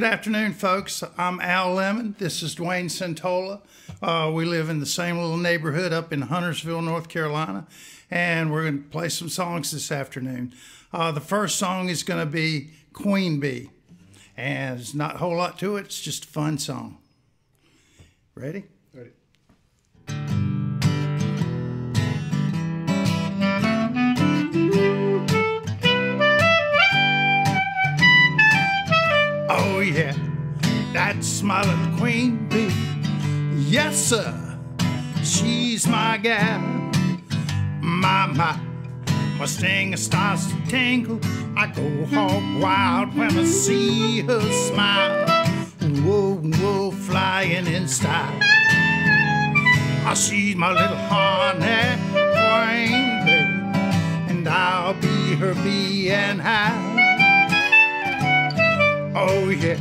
Good afternoon, folks. I'm Al Lemmond. This is Duane Centola. Uh, we live in the same little neighborhood up in Huntersville, North Carolina, and we're going to play some songs this afternoon. Uh, the first song is going to be Queen Bee, and there's not a whole lot to it. It's just a fun song. Ready? Ready. Little queen bee. Yes sir, she's my gal. My my, my stinger starts to tingle. I go hog wild when I see her smile. Whoa whoa, flying in style. Oh, she's my little honey queen bee, and I'll be her bee and hive. Oh yeah,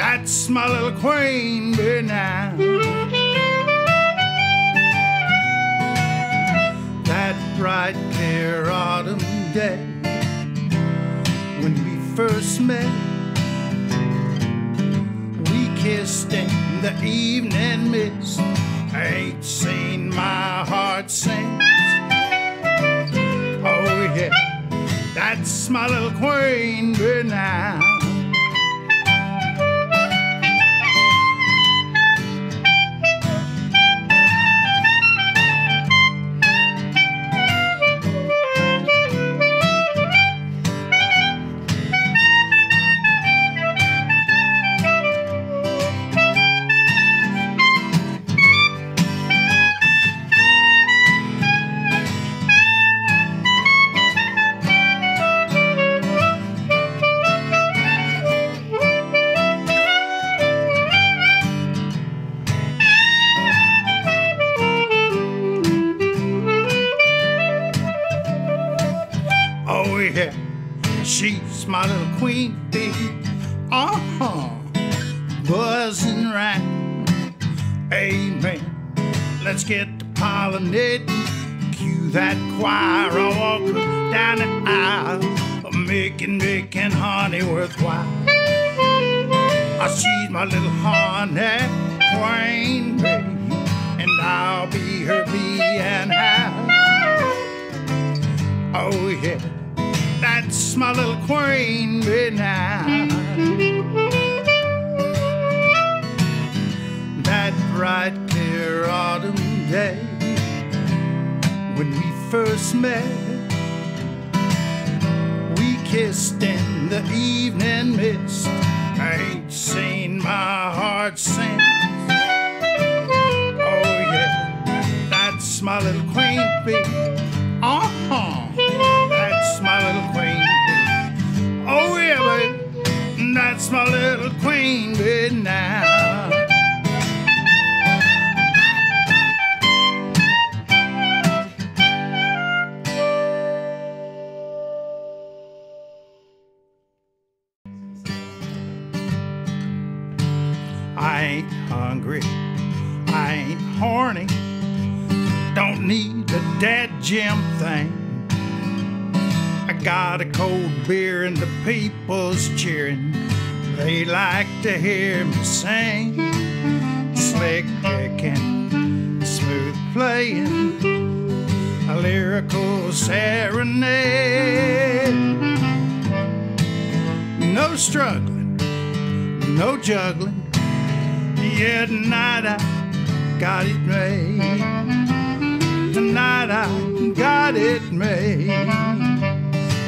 that's my little queen bee now. That bright clear autumn day when we first met, we kissed in the evening mist. I ain't seen my heart since. Oh yeah, that's my little queen bee now. To. Cue that choir. I walk down the aisle, making making honey worthwhile. Oh, she's my little honey queen bee, and I'll be her bee and hive. Oh yeah, that's my little queen bee now. That bright clear autumn day when we first met, we kissed in the evening mist. I ain't seen my heart since. Oh yeah, that's my little queen bee. Uh-huh. That's my little queen bee. Oh yeah, baby. That's my little queen bee now. Need dead gym thing. I got a cold beer and the people's cheering. They like to hear me sing. Slick picking, smooth playing, a lyrical serenade. No struggling, no juggling. Yet tonight I got it made. Tonight I got it made.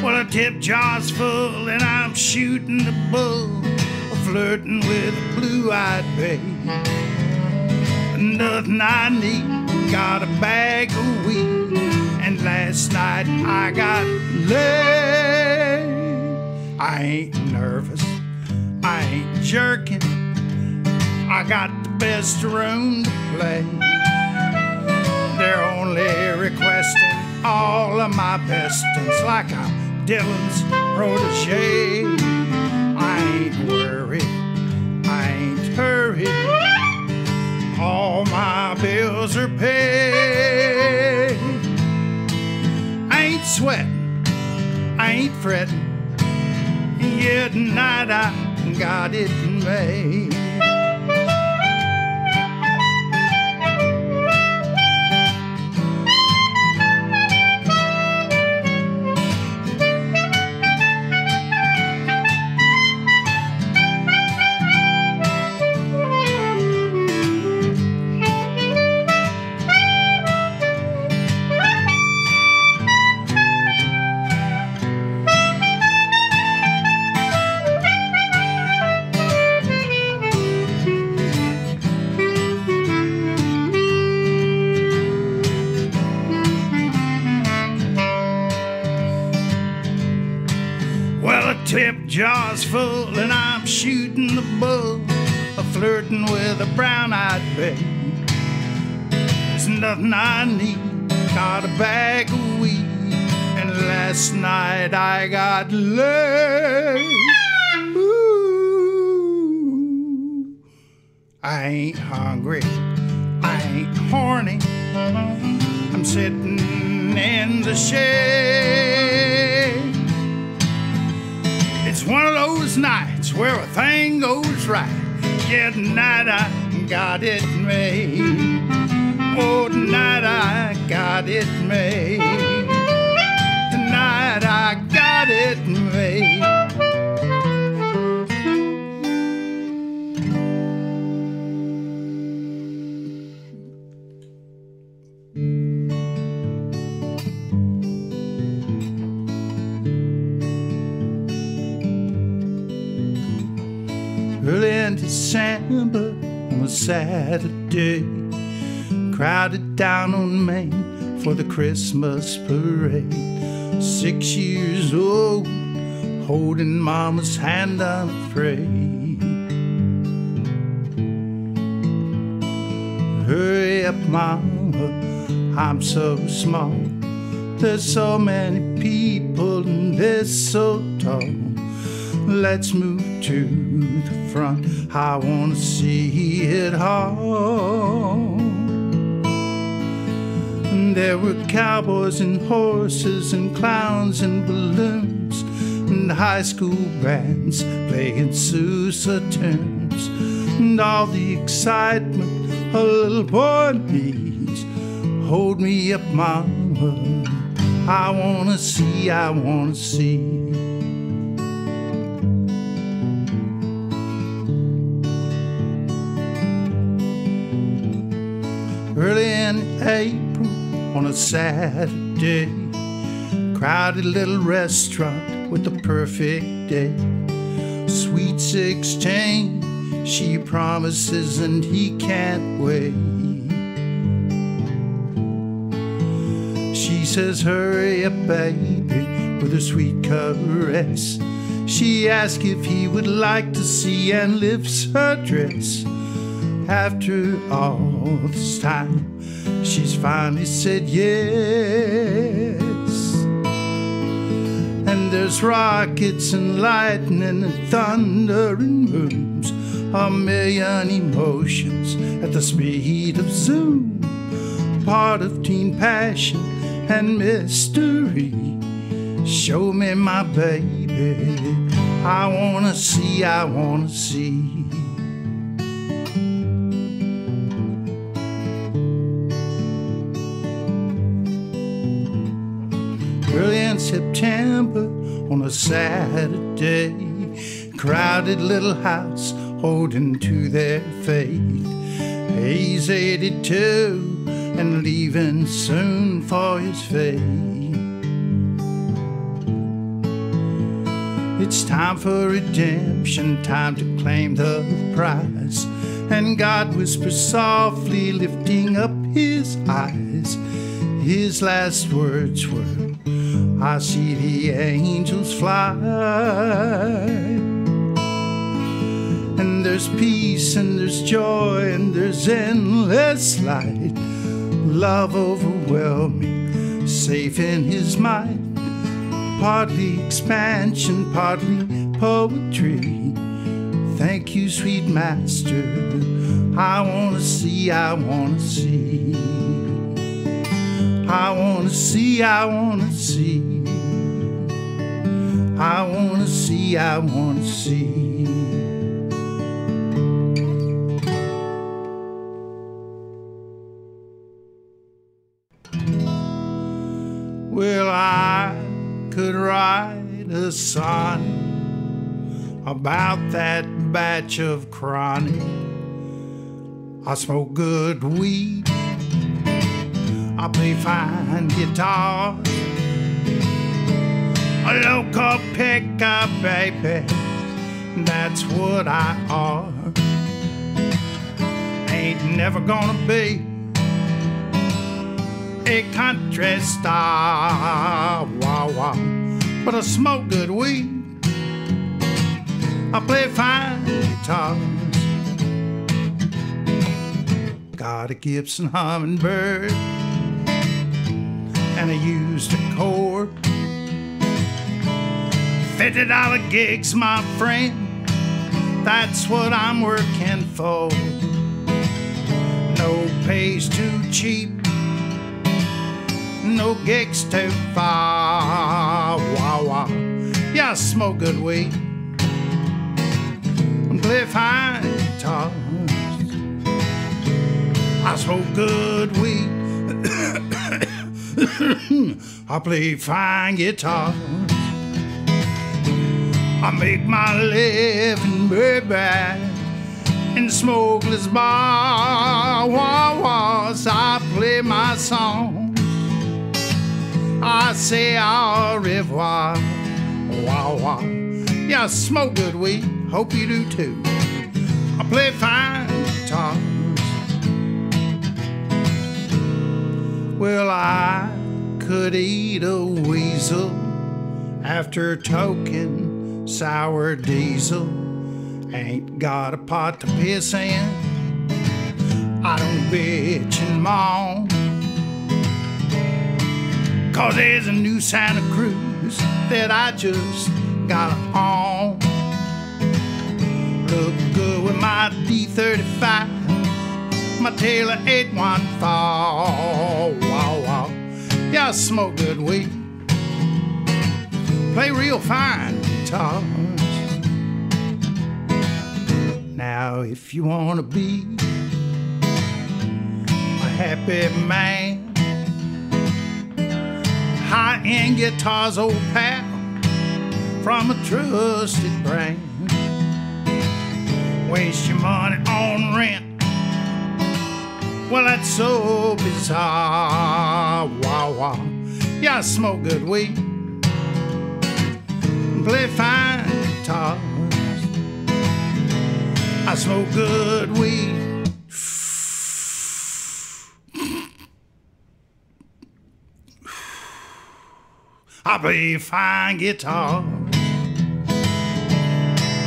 Well, a tip jar's full and I'm shooting the bull, flirting with a blue-eyed babe. Nothing I need, got a bag of weed, and last night I got laid. I ain't nervous, I ain't jerking. I got the best room to play. They're only requesting all of my best ones like I'm Dylan's protege. I ain't worried, I ain't hurried. All my bills are paid. I ain't sweating, I ain't fretting. Yeah, tonight I got it made. With a brown-eyed babe. There's nothing I need, got a bag of weed, and last night I got laid. Ooh, I ain't hungry, I ain't horny. I'm sitting in the shade. It's one of those nights where a thing goes right. Yeah, tonight I got it made. Oh, tonight I got it made. Tonight I got it made. Saturday, crowded down on Main for the Christmas parade. Six years old, holding mama's hand unafraid. Hurry up, mama, I'm so small. There's so many people and they're so tall. Let's move to the front. I want to see it all. And there were cowboys and horses and clowns and balloons and high school bands playing Sousa tunes and all the excitement a little boy needs. Hold me up, mama. I wanna see, I wanna see. Early in April on a Saturday. Crowded little restaurant with the perfect day. Sweet 16, she promises and he can't wait. She says, Hurry up, baby, with a sweet caress. She asks if he would like to see and lifts her dress. After all this time, she's finally said yes. And there's rockets and lightning and thunder and moons, a million emotions at the speed of zoom. Part of teen passion and mystery. Show me my baby. I wanna see, I wanna see. September on a Saturday. Crowded little house holding to their faith. He's 82 and leaving soon for his fate. It's time for redemption, time to claim the prize. And God whispers softly, lifting up his eyes. His last words were, I see the angels fly. And there's peace, and there's joy, and there's endless light. Love overwhelming, safe in his mind. Partly expansion, partly poetry. Thank you, sweet master. I wanna see, I wanna see. I wanna see, I wanna see. I wanna see, I wanna see. Well, I could write a sonnet about that batch of chronic. I smoke good weed. I play fine guitar. A local pickup, baby. That's what I are. Ain't never gonna be a country star. Wah wah. But I smoke good weed. I play fine guitars. Got a Gibson Hummingbird, and I used a chord. Fifty dollar gigs, my friend. That's what I'm working for. No pays too cheap, no gigs too far. Wah. Yeah, I smoke good weed and play fine guitars. I smoke good weed. I play fine guitar. I make my living, baby, in smokeless bar. Wahs. I play my songs. I say au revoir. Wah, wah. Yeah, I smoke good weed. Hope you do too. I play fine guitars. Well, I could eat a weasel after toking sour diesel. Ain't got a pot to piss in. I don't bitch and moan. Cause there's a new Santa Cruz that I just got on. Look good with my D35, my Taylor 814. I smoke good weed, play real fine guitars. Now, if you want to be a happy man, high end guitars, old pal, from a trusted brand. Waste your money on rent. Well, that's so bizarre. Wow, wow. Yeah, I smoke good weed, play fine guitars. I smoke good weed. I play fine guitar.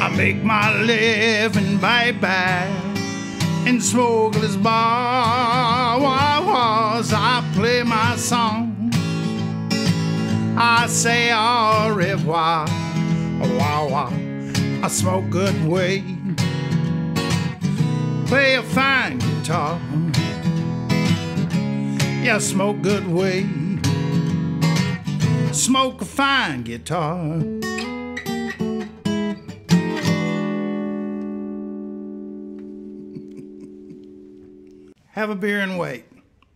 I make my living bye-bye in smokeless bar. Wah-wahs. I play my song. I say au revoir. Wow, wow. I smoke good weed. Play a fine guitar. Yeah, smoke good weed smoke a fine guitar. Have a beer and wait,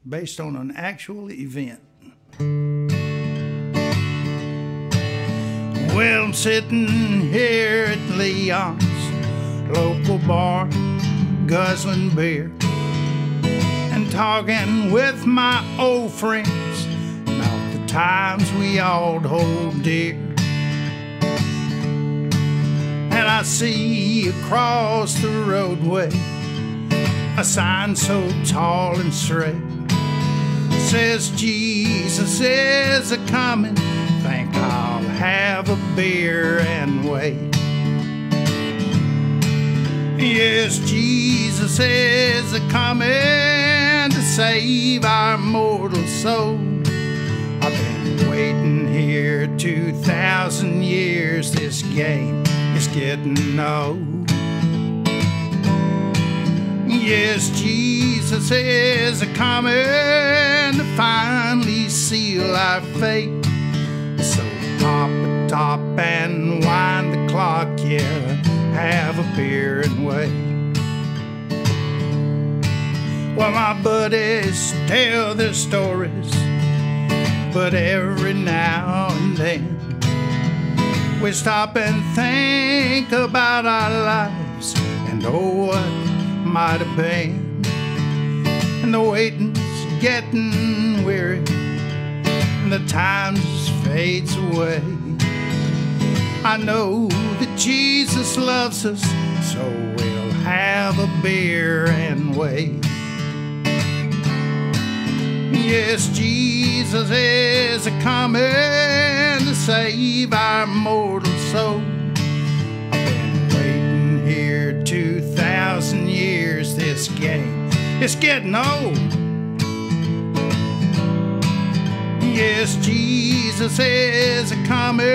based on an actual event. Well, I'm sitting here at Leon's local bar, guzzling beer and talking with my old friends about the times we all hold dear. And I see across the roadway a sign so tall and straight says Jesus is a coming. Think I'll have a beer and wait. Yes, Jesus is a coming to save our mortal soul. I've been waiting here 2,000 years. This game is getting old. Yes, Jesus is a coming to finally seal our fate. So pop top top and wind the clock, yeah, have a beer and wait. Well, my buddies tell their stories, but every now and then we stop and think about our lives and oh, what might have been. And the waiting's getting weary, and the time just fades away. I know that Jesus loves us, so we'll have a beer and wait. Yes, Jesus is a coming to save our mortal soul. Is getting old. Yes, Jesus is a coming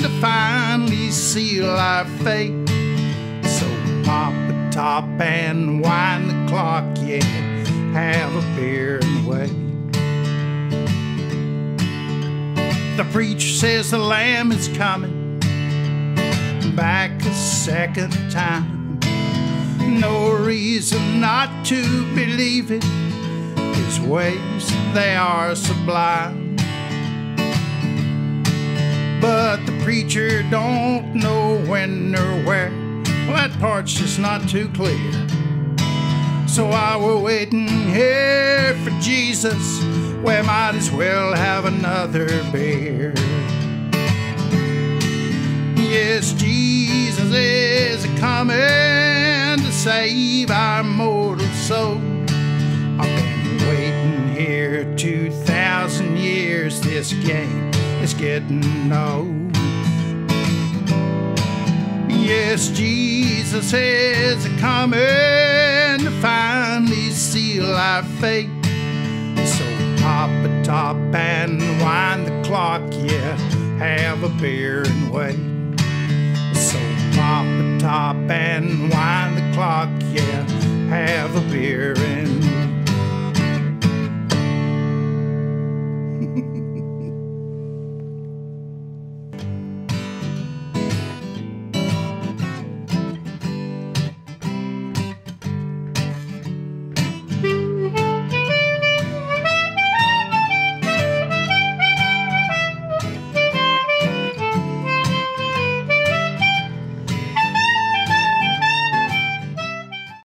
to finally seal our fate. So pop a top and wind the clock, yeah, have a beer and wait. The preacher says the lamb is coming back a second time. No reason not to believe it. His ways, they are sublime. But the preacher don't know when or where. Well, that part's just not too clear. So while we're waiting here for Jesus, we might as well have another beer. This game is getting old. Yes, Jesus is coming to finally seal our fate. So pop a top and wind the clock, yeah, have a beer and wait. So pop a top and wind the clock, yeah, have a beer